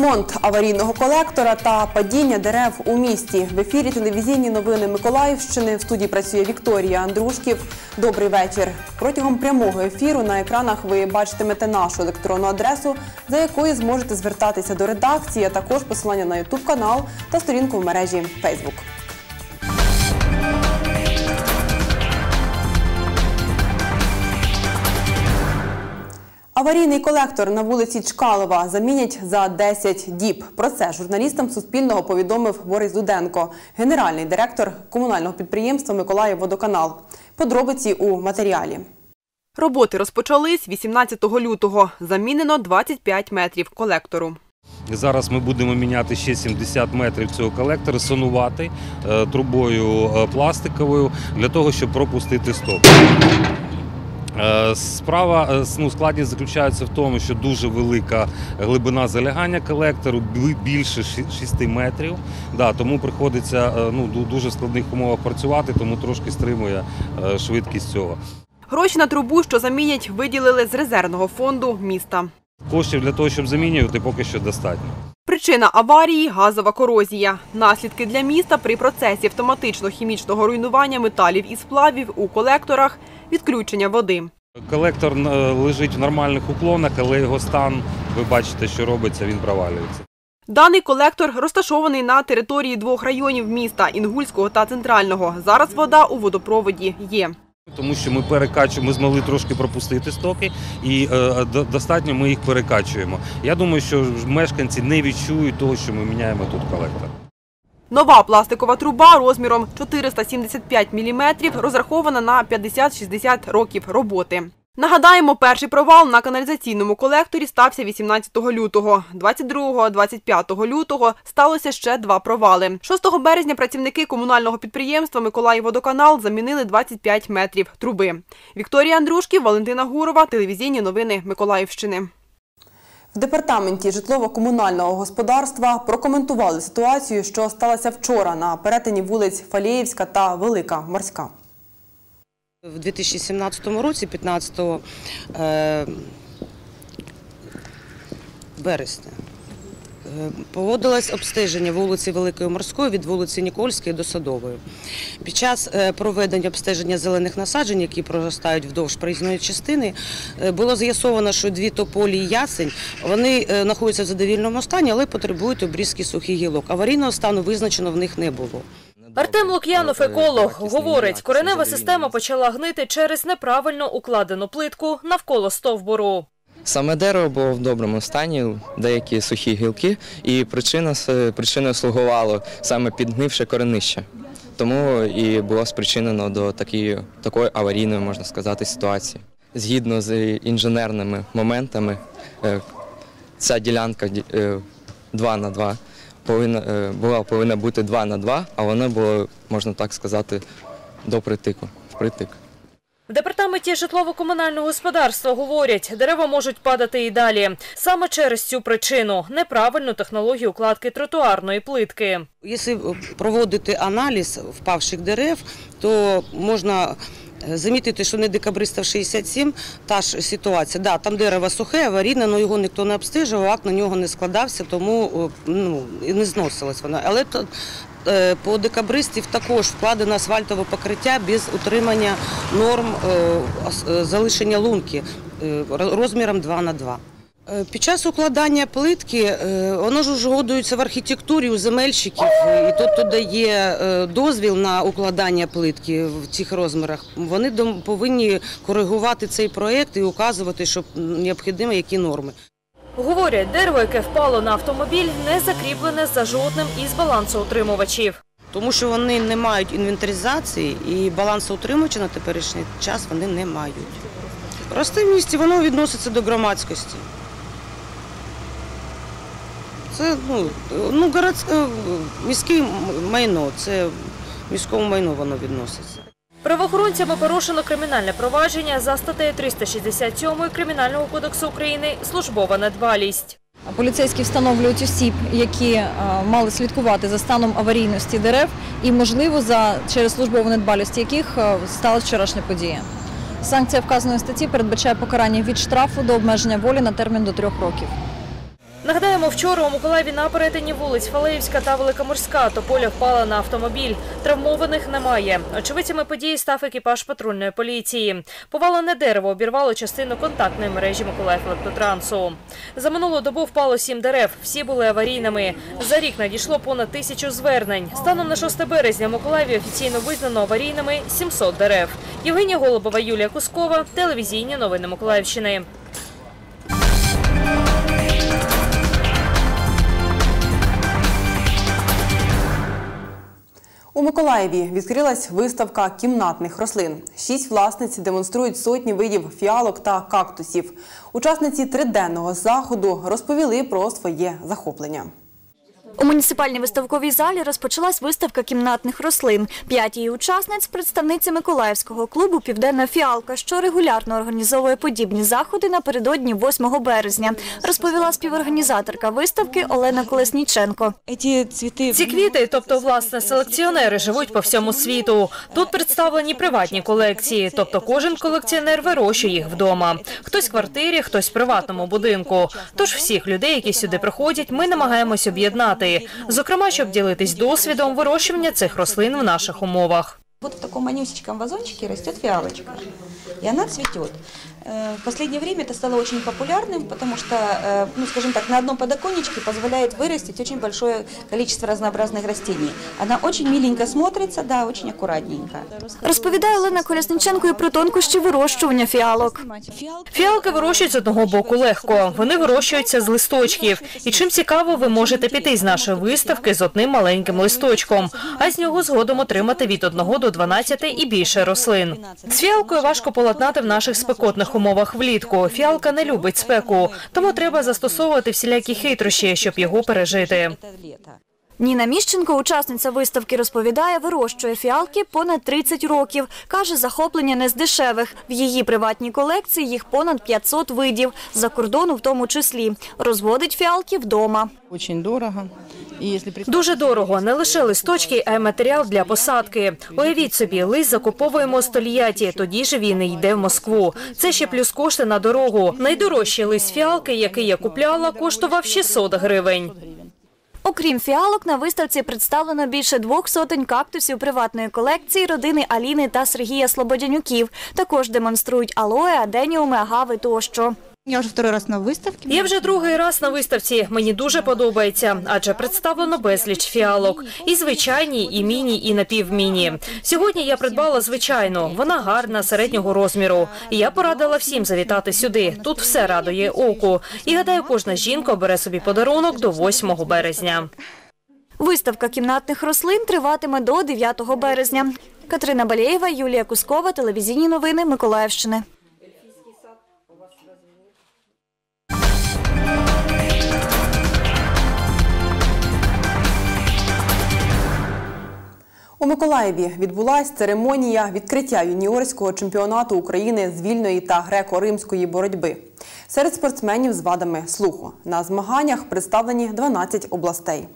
Ремонт аварійного колектора та падіння дерев у місті. В ефірі телевізійні новини Миколаївщини. В студії працює Вікторія Андрушків. Добрий вечір. Протягом прямого ефіру на екранах ви бачитимете нашу електронну адресу, за якою зможете звертатися до редакції, а також посилання на Ютуб канал та сторінку в мережі Фейсбук. Аварійний колектор на вулиці Чкалова замінять за 10 діб. Про це журналістам Суспільного повідомив Борис Дуденко, генеральний директор комунального підприємства Миколаївводоканал. Подробиці у матеріалі. Роботи розпочались 18 лютого. Замінено 25 метрів колектору. Зараз ми будемо міняти ще 70 метрів цього колектора, сонувати е, трубою е, пластиковою для того, щоб пропустити сток. Е, Справа е, ну, складність заключається в тому, що дуже велика глибина залягання колектору, більше ші- 6 метрів. Да, тому приходиться е, ну, дуже складних умовах працювати, тому трошки стримує швидкість цього. Гроші на трубу, що замінять, виділили з резервного фонду міста. Коштів для того, щоб замінювати, поки що достатньо. Причина аварії газова корозія. Наслідки для міста при процесі автоматично-хімічного руйнування металів і сплавів у колекторах, відключення води. Колектор е, лежить в нормальних уклонах, але його стан, ви бачите, що робиться, він провалюється. Даний колектор розташований на території двох районів міста Інгульського та Центрального. Зараз вода у водопроводі є. Тому що ми перекачуємо, ми змогли трошки пропустити стоки, і е, достатньо ми їх перекачуємо. Я думаю, що мешканці не відчують того, що ми міняємо тут колектор. Нова пластикова труба розміром 475 мм розрахована на 50-60 років роботи. Нагадаємо, перший провал на каналізаційному колекторі стався 18 лютого. 22-25 лютого сталося ще два провали. 6 березня працівники комунального підприємства Миколаївводоканал замінили 25 метрів труби. Вікторія Андрушків, Валентина Гурова, телевізійні новини Миколаївщини. В департаменті житлово-комунального господарства прокоментували ситуацію, що сталася вчора на перетині вулиць Фалєєвська та Велика Морська. В 2017 році, 15 е, е, обстеження вулиці Великої Морської від вулиці Нікольської до Садової. Під час е, проведення обстеження зелених насаджень, які проростають вдовж проїзної частини, е, було з'ясовано, що дві тополі і ясень вони е, знаходяться в задовільному стані, але потребують обрізки сухих гілок. Аварійного стану визначено в них не було. Артем Лук'янов, еколог, говорить, коренева система почала гнити через неправильно укладену плитку навколо стовбуру. Саме дерево було в доброму стані, деякі сухі гілки, і причина, причиною слугувало саме підгнивше коренище. Тому і було спричинено до такої, такої аварійної, можна сказати, ситуації. Згідно з інженерними моментами, е, ця ділянка е, 2 на 2 повинна, е, була повинна бути 2 на 2, а вона була, можна так сказати, до притику, впритик. В житлово-комунального господарства говорять, дерева можуть падати і далі. Саме через цю причину – неправильну технологію укладки тротуарної плитки. Якщо проводити аналіз впавших дерев, то можна е, замітити, що не декабриста 67 та ж ситуація. Да, там дерево сухе, аварійне, але його ніхто не обстежував, акт на нього не складався, тому ну, і не зносилось воно. Але е, по декабристів також вкладено асфальтове покриття без утримання норм е, е, залишення лунки е, розміром 2 на 2. Е, Під час укладання плитки е, воно ж узгодується в архітектурі у земельщиків, і тут туди є е, дозвіл на укладання плитки в цих розмірах. Вони повинні коригувати цей проєкт і указувати, що необхідні які норми. Говорять, дерево, яке впало на автомобіль, не закріплене за жодним із балансоутримувачів. Тому що вони не мають інвентаризації і балансоутримувача на теперішній час вони не мають. Росте в місті, воно відноситься до громадськості. Це ну, ну, городське, міське майно, це міському майну воно відноситься. Правоохоронцями порушено кримінальне провадження за статтею 367 Кримінального кодексу України «Службова недбалість». Поліцейські встановлюють осіб, які е, мали слідкувати за станом аварійності дерев і, можливо, за через службову недбалість яких е, сталася вчорашня подія. Санкція вказаної статті передбачає покарання від штрафу до обмеження волі на термін до трьох років. Нагадаємо, вчора у Миколаєві на перетині вулиць Фалеївська та Великоморська тополя впала на автомобіль. Травмованих немає. Очевидцями події став екіпаж патрульної поліції. Повалене дерево обірвало частину контактної мережі Миколаїв електротрансу. За минулу добу впало сім дерев. Всі були аварійними. За рік надійшло понад тисячу звернень. Станом на 6 березня в Миколаєві офіційно визнано аварійними 700 дерев. Євгенія Голубова, Юлія Кускова, телевізійні новини Миколаївщини. У Миколаєві відкрилась виставка кімнатних рослин. Шість власниць демонструють сотні видів фіалок та кактусів. Учасниці триденного заходу розповіли про своє захоплення. У муніципальній виставковій залі розпочалась виставка кімнатних рослин. П'ять її учасниць – представниці Миколаївського клубу «Південна фіалка», що регулярно організовує подібні заходи напередодні 8 березня, розповіла співорганізаторка виставки Олена Колесніченко. Эти цветы Ці квіти, тобто власне селекціонери, живуть по всьому світу. Тут представлені приватні колекції, тобто кожен колекціонер вирощує їх вдома. Хтось в квартирі, хтось в приватному будинку. Тож всіх людей, які сюди приходять, ми намагаємось об'єднати. Зокрема, щоб ділитись досвідом вирощування цих рослин в наших умовах. Вот в таком манюсечком вазончике растет фиалочка, и она цветет. Э, В последнее время это стало очень популярным, потому что, э, ну, скажем так, на одном подоконничке позволяет вырастить очень большое количество разнообразных растений. Она очень миленько смотрится, да, очень аккуратненько. Розповідає Олена Колесніченко і про тонкощі вирощування фіалок. Фіалки вирощують з одного боку легко. Вони вирощуються з листочків. І чим цікаво, ви можете піти з нашої виставки з одним маленьким листочком, а з нього згодом отримати від 1 до 12 і більше рослин. З фіалкою важко полотнати в наших спекотних умовах влітку. Фіалка не любить спеку, тому треба застосовувати всілякі хитрощі, щоб його пережити. Ніна Міщенко, учасниця виставки, розповідає, вирощує фіалки понад 30 років. Каже, захоплення не з дешевих. В її приватній колекції їх понад 500 видів, за кордону в тому числі. Розводить фіалки вдома. Очень дорого. И если представить, Дуже дорого, не лише листочки, а й матеріал для посадки. Уявіть собі, лист закуповуємо з Тольятті, тоді ж він і йде в Москву. Це ще плюс кошти на дорогу. Найдорожчий лист фіалки, який я купляла, коштував 600 гривень. Окрім фіалок, на виставці представлено більше двох сотень кактусів приватної колекції родини Аліни та Сергія Слободянюків. Також демонструють алоє, аденіуми, агави тощо. Я уже второй раз на выставке. Я вже другий раз на виставці. Мені дуже подобається, адже представлено безліч фіалок. І звичайні, і міні, і напівміні. Сьогодні я придбала звичайну. Вона гарна, середнього розміру. Я порадила всім завітати сюди. Тут все радує оку. І гадаю, кожна жінка обере собі подарунок до 8 березня. Виставка кімнатних рослин триватиме до 9 березня. Катерина Балєєва, Юлія Кускова, телевізійні новини Миколаївщини. У Миколаєві відбулася церемонія відкриття юніорського чемпіонату України з вільної та греко-римської боротьби серед спортсменів з вадами слуху. На змаганнях представлені 12 областей.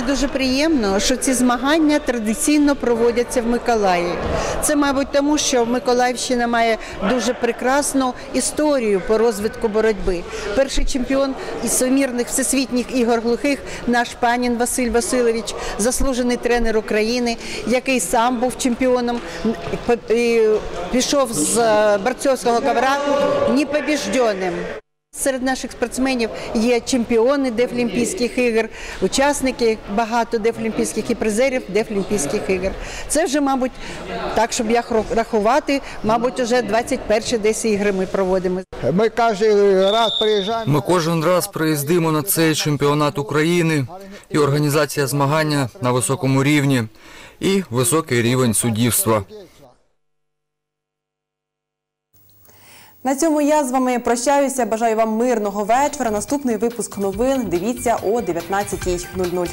Мені дуже приємно, що ці змагання традиційно проводяться в Миколаєві. Це, мабуть, тому, що Миколаївщина має дуже прекрасну історію по розвитку боротьби. Перший чемпіон із сумірних всесвітніх ігор глухих наш панін Василь Васильович, заслужений тренер України, який сам був чемпіоном, пішов з борцовського ковра непобіжденним. Серед наших спортсменів є чемпіони Дефлімпійських ігор, учасники багато Дефлімпійських і призерів Дефлімпійських ігор. Це вже, мабуть, так, щоб я рахувати, мабуть, вже 21 десь ігри ми проводимо. Ми кожен раз приїжджаємо. Ми кожен раз приїздимо на цей чемпіонат України і організація змагання на високому рівні і високий рівень суддівства. На цьому я з вами прощаюся. Бажаю вам мирного вечора. Наступний випуск новин дивіться о 19.00.